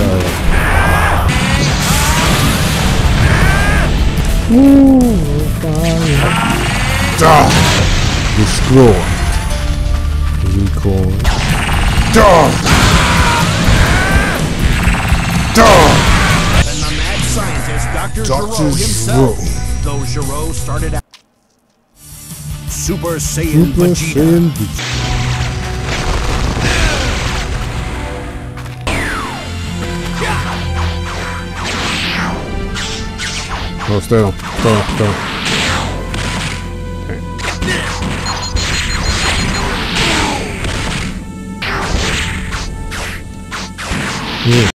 Australia. Ooh, fire. Duh. Destroyed. Recall. Duh. Duh. And the mad scientist, Dr. Dr. Gero himself. Gero. Though Gero started out Super Saiyan Super Vegeta. Saiyan Vegeta. Oh, still. Still, still. Okay. Yeah.